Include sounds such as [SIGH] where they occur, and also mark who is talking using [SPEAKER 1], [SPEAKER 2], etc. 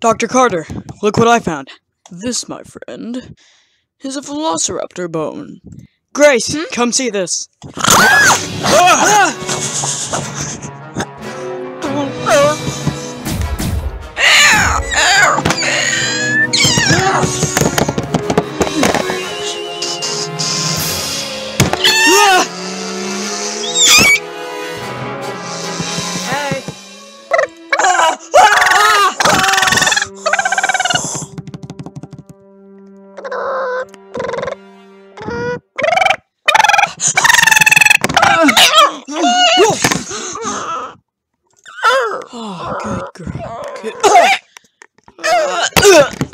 [SPEAKER 1] Dr. Carter, look what I found. This, my friend, is a velociraptor bone. Grace, hmm? come see this. Hey. oh, good girl. Good. [LAUGHS] Uh, uh, uh.